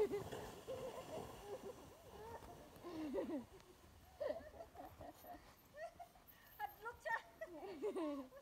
Hadlok siya.